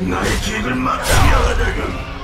나의 계획을 막아야 되군.